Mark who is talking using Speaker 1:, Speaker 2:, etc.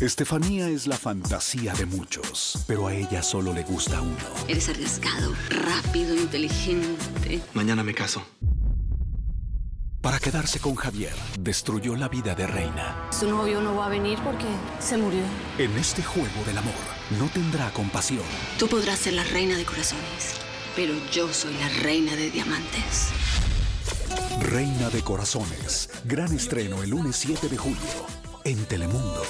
Speaker 1: Estefanía es la fantasía de muchos, pero a ella solo le gusta uno.
Speaker 2: Eres arriesgado, rápido, inteligente.
Speaker 3: Mañana me caso.
Speaker 1: Para quedarse con Javier, destruyó la vida de Reina.
Speaker 4: Su novio no va a venir porque se murió.
Speaker 1: En este juego del amor, no tendrá compasión.
Speaker 2: Tú podrás ser la reina de corazones, pero yo soy la reina de diamantes.
Speaker 1: Reina de Corazones. Gran estreno el lunes 7 de julio en Telemundo.